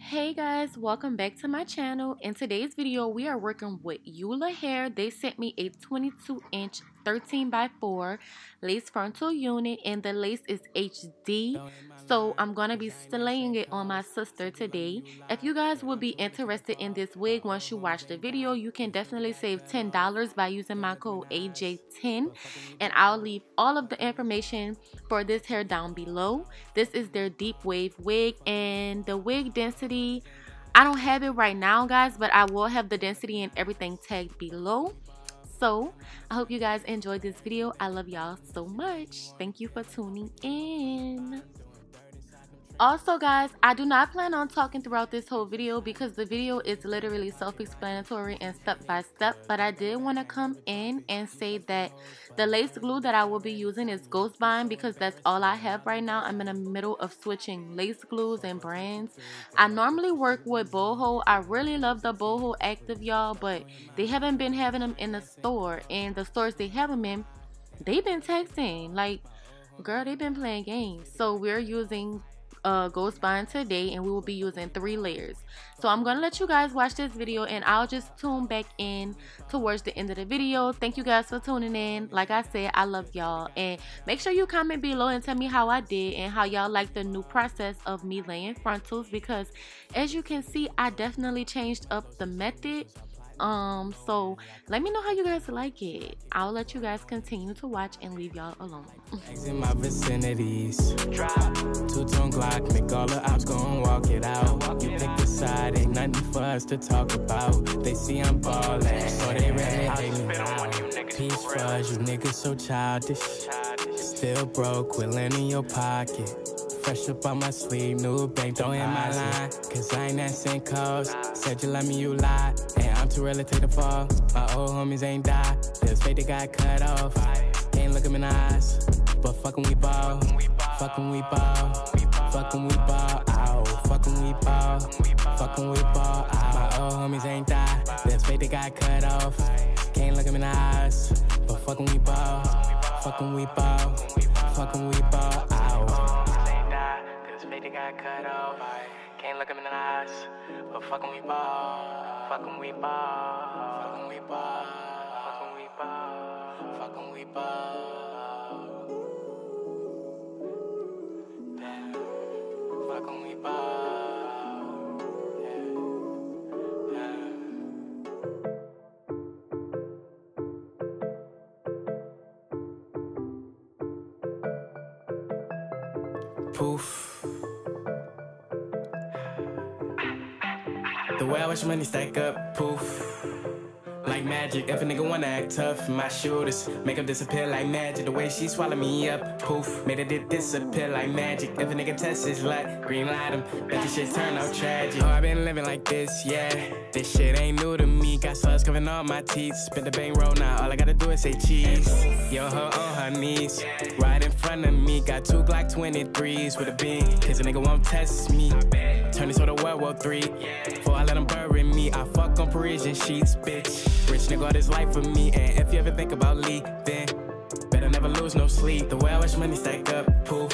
Hey guys, welcome back to my channel. In today's video, we are working with Ula Hair. They sent me a 22 inch 13 by 4 lace frontal unit and the lace is HD. So I'm going to be slaying it on my sister today. If you guys would be interested in this wig once you watch the video, you can definitely save $10 by using my code AJ10 and I'll leave all of the information for this hair down below. This is their deep wave wig and the wig density I don't have it right now guys but I will have the density and everything tagged below so i hope you guys enjoyed this video. I love y'all so much. Thank you for tuning in also guys i do not plan on talking throughout this whole video because the video is literally self-explanatory and step by step but i did want to come in and say that the lace glue that i will be using is ghost bond because that's all i have right now. I'm in the middle of switching lace glues and brands. I normally work with Bold Hold. I really love the Bold Hold active y'all but they haven't been having them in the store and the stores they have them in they've been texting like girl they've been playing games. So we're using uh, Ghost Bond today and we will be using three layers. So I'm going to let you guys watch this video and I'll just tune back in towards the end of the video. Thank you guys for tuning in. Like I said, I love y'all. And make sure you comment below and tell me how I did and how y'all like the new process of me laying frontals because as you can see, I definitely changed up the method um so let me know how you guys like it. I'll let you guys continue to watch and leave y'all alone. In my vicinities. Two-tone glock make all the ops gon' walk it out. You pick a side ain't nothing for us to talk about. They see i'm ballin' so they really hate me peach fuzz you niggas so childish. Still broke quillin in your pocket. Fresh up on my sleeve, new bank, don't hit my line. Cause I ain't asking calls. Said you love me, you lie. I'm too real to take the fall. My old homies ain't die. This fate they got cut off. Can't look in the eyes. But fucking we ball. Fucking we ball. Fucking we ball. Ow. Fucking we ball. Fucking we ball. Ow. My old homies ain't die. This fate they got cut off. Can't look in the eyes. But fucking we ball. Fucking we ball. Fucking we ball. Ow they got cut off. Look them in the eyes, but fucking we ball, fucking we ball, fucking we ball, fucking we ball, fucking we ball. Damn, fucking we ball. Poof. The way I watch money stack up, poof. Like magic, if a nigga wanna act tough, my shooters make him disappear like magic. The way she swallow me up, poof, made it disappear like magic. If a nigga test his luck, green light him, bet this shit turn out tragic. Oh, I been living like this, yeah. This shit ain't new to me. Got slugs covering all my teeth. Spin the bang roll now, all I gotta do is say cheese. Yo, her on her knees, in front of me. Got two Glock 23s with a beam, cause a nigga won't test me. Turn this to the World War 3. Before I let him bury me, I fuck on Parisian sheets, bitch. Rich nigga all this life for me, and if you ever think about leaving, better never lose no sleep. The way I watch money stack up, poof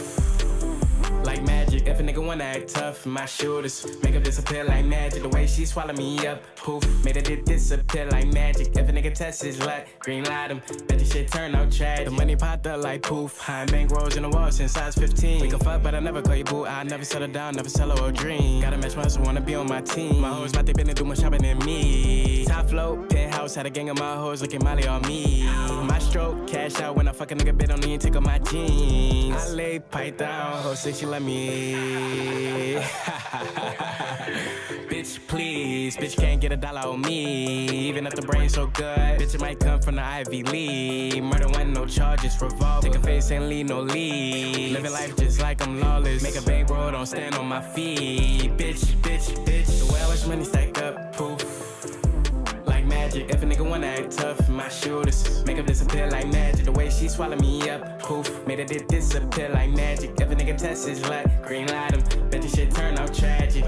like magic. If a nigga wanna act tough, my shoulders make him disappear like magic. The way she swallow me up, poof, made it disappear like magic. If a nigga test his luck, green light him, bet this shit turn out tragic. The money popped up like poof, high bank rolls in the wall since I was 15. We can fuck, but I never call you boo. I never settle down, never sell a dream. Gotta match hustle, wanna be on my team. My hoes, my they been to do more shopping than me. Top float, penthouse, had a gang of my hoes looking Molly on me. My stroke, cash out when I fuck a nigga bit on me and take off my jeans. I lay pipe down, hoes say she let me. bitch, please. Bitch can't get a dollar on me. Even if the brain's so good. Bitch, it might come from the Ivy League. Murder when no charges. Revolver. Take a face and leave no lead. Living life just like I'm lawless. Make a bankroll, don't stand on my feet. Bitch, bitch, bitch. The way I watch money stack up, poof magic. If a nigga wanna act tough, my shooters make him disappear like magic. The way she swallow me up, poof, made it disappear like magic. If a nigga test his luck, green light him, bet this shit turn out tragic.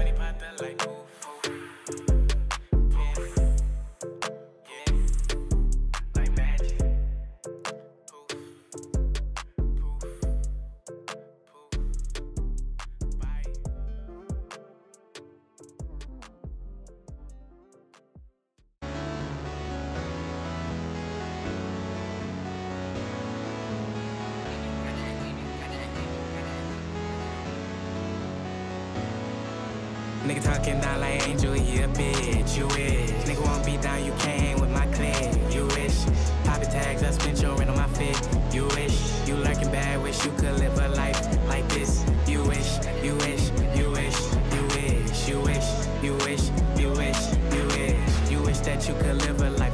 Nigga talking down like angel, he a bitch. You wish. Nigga won't be down, you came with my click. You wish. Poppy tags, I spent your rent on my fit. You wish. You lurking bad, wish you could live a life like this. You wish. You wish. You wish. You wish. You wish. You wish. You wish. You wish. You wish that you could live a life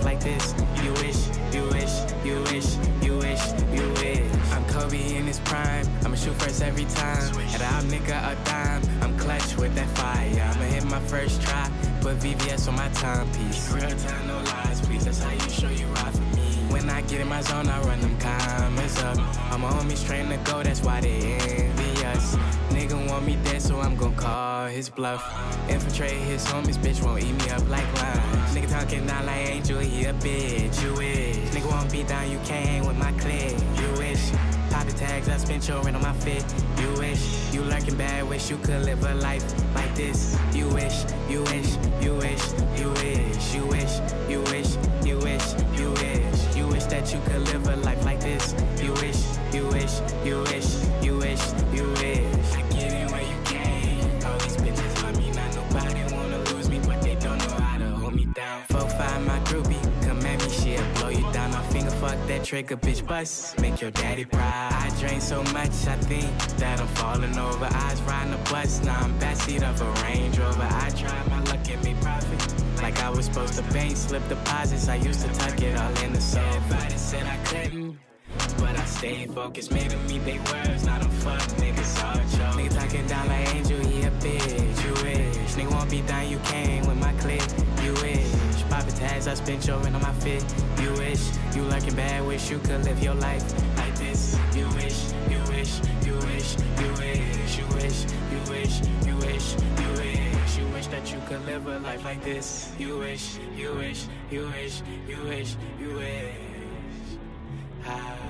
shoot first every time. And I'm nigga a dime. I'm clutch with that fire. I'ma hit my first try. Put VVS on my timepiece. Real time, no lies, please. That's how you show you ride for me. When I get in my zone, I run them comments up. I'm homies trained to go, that's why they envy us. Nigga want me dead, so I'm gon' call his bluff. Infiltrate his homies, bitch won't eat me up like lunch. Nigga talking down like angel, he a bitch. You is. Nigga won't be down, you came with my click. You tags, I spent your rent on my fit. You wish. You lurking bad, wish you could live a life like this. You wish. You wish. You wish. You wish. You wish. You wish. You wish. You wish. You wish that you could live a life like this. You wish. You wish. You wish. You wish. You wish. Trigger, bitch, bust. Make your daddy proud. I drink so much, I think that I'm falling over. Eyes riding a bus, now I'm backseat of a Range Rover. I tried my luck and made profit. Like I was supposed to bank slip deposits. I used to tuck it all in the soul. Everybody said I couldn't. But I stayed focused, made meet they words. Now them fuck niggas all joke. Nigga talking down like angel, he a bitch. You wish. Nigga won't be down, you came with my click. You wish. Poppy tags, I spent your rent on my fit. You wish. You lurking bad, wish you could live your life like this. You wish. You wish. You wish. You wish. You wish. You wish. You wish. You wish. You wish that you could live a life like this. You wish. You wish. You wish. You wish. You wish. Ah,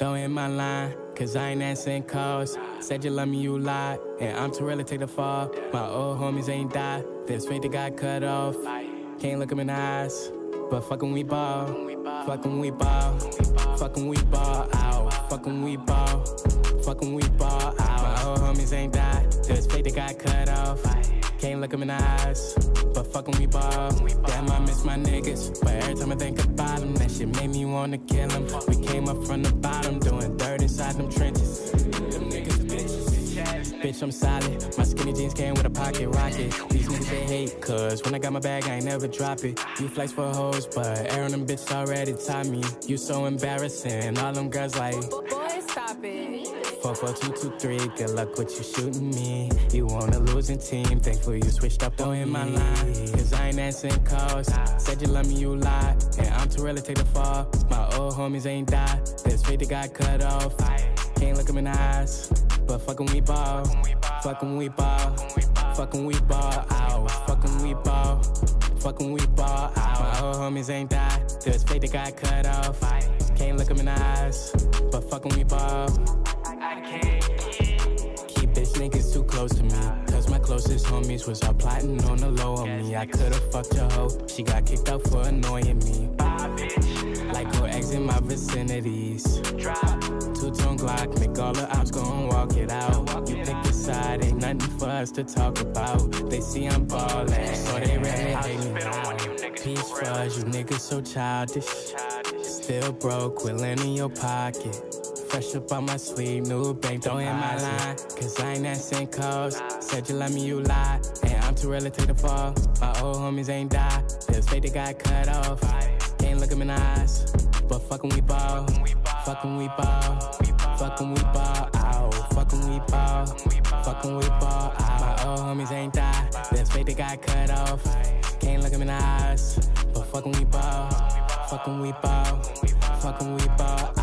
Don't hit my line, cause I ain't answering calls. Said you love me, you lied, and I'm too real to take the fall. My old homies ain't died, there's faith that got cut off. Can't look 'em in the eyes, but fucking we ball. Fucking we ball. Fucking we ball out. Fucking we ball. Fucking we ball out. My old homies ain't died, there's faith that got cut off. Can't look 'em in the eyes, but fucking we ball. Damn, my niggas, but every time I think about them, that shit made me wanna kill them. We came up from the bottom, doing dirt inside them trenches. Them niggas bitches. Bitch, I'm solid. My skinny jeans came with a pocket rocket. These niggas they hate, cause when I got my bag, I ain't never drop it. You flex for hoes, but Aaron them bitches already taught me. You so embarrassing. All them girls like. Boy, stop it. Four, four, two, two, three. Good luck with you shooting me. You want a losing team. Thankful you switched up on in my line. Cause I ain't answering calls. Said you love me, you lied. And I'm too real to take the fall. My old homies ain't. There's faith that got cut off. Can't look 'em in the eyes. But fucking we ball. Fucking we ball. Fucking we ball out. Fucking we ball. Fucking we ball out. My old homies ain't. There's faith that got cut off. Can't look 'em in the eyes. But fucking we ball. Keep bitch niggas too close to me. Cause my closest homies was all plotting on the low on me. I could've fucked your hoe. She got kicked out for annoying me. Like her ex in my vicinities. Two tone Glock, make all the ops gon' walk it out. You pick a side, ain't nothing for us to talk about. They see I'm ballin', so they really hate me. Peach fuzz, you niggas so childish. Still broke, willing in your pocket. Fresh up on my sleeve, new bank, don't hit my line. Cause I ain't answering calls. Said you love me, you lied. And I'm too real to take the fall. My old homies ain't died. There's fate that got cut off. Can't look 'em in the eyes. But fucking we ball. Fucking we ball. Fucking we ball out. Fucking we ball. Fucking we ball out. My old homies ain't died. There's fate that got cut off. Can't look 'em in the eyes. But fucking we ball. Fucking we ball. Fucking we ball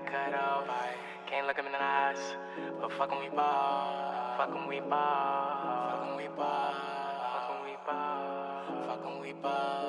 got cut off. Can't look 'em in the eyes. But fucking we ball. Fucking we ball. Fucking we ball. Fucking we ball. Fucking we ball.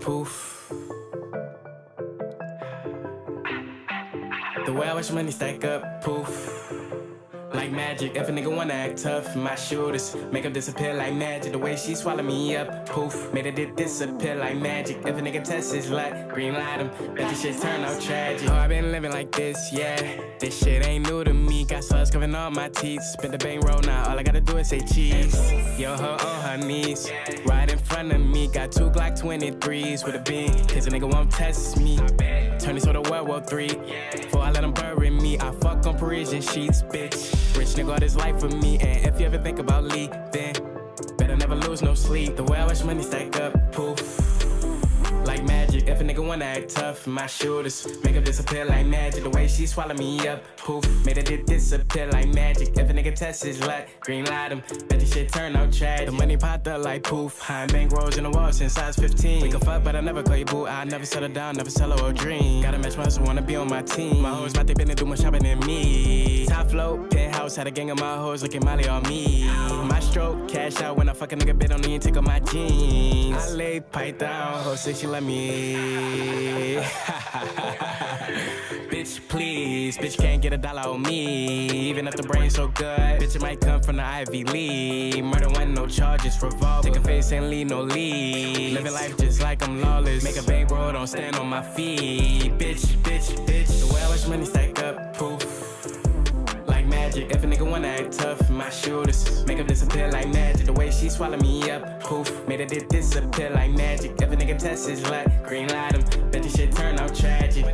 Poof. The way I watch money stack up, poof. Like magic, if a nigga wanna act tough, my shooters make him disappear like magic. The way she swallow me up, poof, made it disappear like magic. If a nigga test his luck, green light him, bet this shit turn out tragic. Oh, I been living like this, yeah. This shit ain't new to me. Got slugs covering all my teeth. Spit the bang roll now, all I gotta do is say cheese. Yo, her on oh, her knees, right in front of me. Got two Glock 23s with a beam, cause a nigga won't test me. Turn this to the World War 3. Before I let him bury me, I fuck on Parisian sheets, bitch. Rich nigga all this life for me, and if you ever think about leaving, better never lose no sleep. The way I watch money stack up, poof. Wanna act tough, my shoulders make him disappear like magic. The way she swallow me up, poof, made it disappear like magic. If a nigga test his luck, green light him, bet this shit turn out tragic. The money popped up like poof, high bank rolls in the wall since size 15. We can fuck, but I never call you boo. I never settle down, never sell her a dream. Gotta match my hustle, wanna be on my team. My hoes about they been to do more shopping than me. Top float, penthouse, had a gang of my hoes looking Molly on me. My stroke, cash out when I fuck a nigga bit on me and take off my jeans. I lay pipe down, hoe say she let me. bitch, please, bitch can't get a dollar on me. Even if the brain's so good, bitch it might come from the Ivy League. Murder when no charges, revolver. Take a face and leave no lead. Living life just like I'm lawless. Make a bankroll, don't stand on my feet. Bitch, bitch, bitch. The way I watch money stack up, poof magic. If a nigga wanna act tough, my shooters make him disappear like magic. The way she swallow me up, poof, made it disappear like magic. If a nigga test his luck, green light him, bet this shit turn out tragic.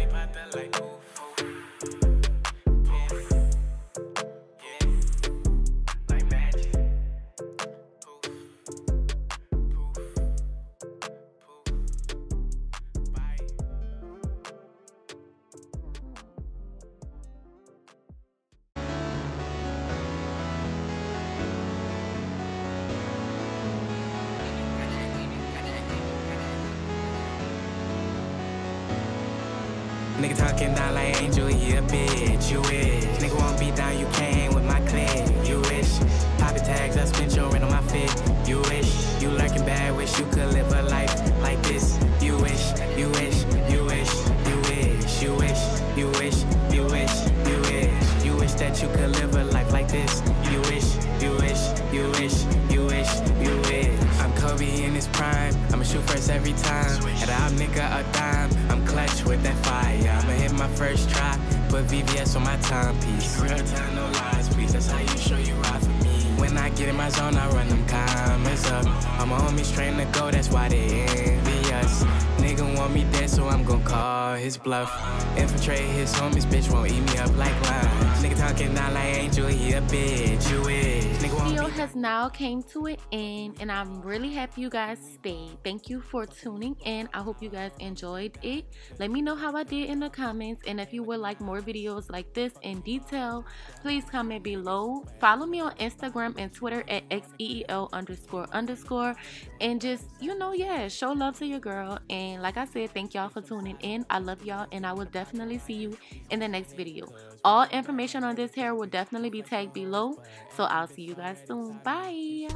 Talking down like angel, he a bitch, you wish. Nigga won't be down, you came with my click, you wish. Poppy tags, I spent your rent on my fit, you wish. You lurking bad, wish you could live a life like this, you wish, you wish, you wish, you wish, you wish, you wish, you wish, you wish. You wish that you could live a life like this, you wish, you wish, you wish, you wish, you wish. I'm Kobe in his prime, I'ma shoot first every time. At a nigga a dime, with that fire. I'ma hit my first try, put VVS on my timepiece. Real time, no lies, please. That's how you show you ride for me. When I get in my zone, I run them comments up. I'm a homies train to go, that's why they envy us. Nigga want me dead, so I'm gon' call his bluff. Infiltrate his homies, bitch won't eat me up like limes. Nigga talking down like angel, he a bitch, you is. Nigga video has now came to an end and i'm really happy you guys stayed thank you for tuning in i hope you guys enjoyed it let me know how i did in the comments and if you would like more videos like this in detail please comment below follow me on instagram and twitter at xeel underscore underscore and just you know yeah show love to your girl like i said thank y'all for tuning in. I love y'all and i will definitely see you in the next video. All information on this hair will definitely be tagged below. So i'll see you guys soon. Bye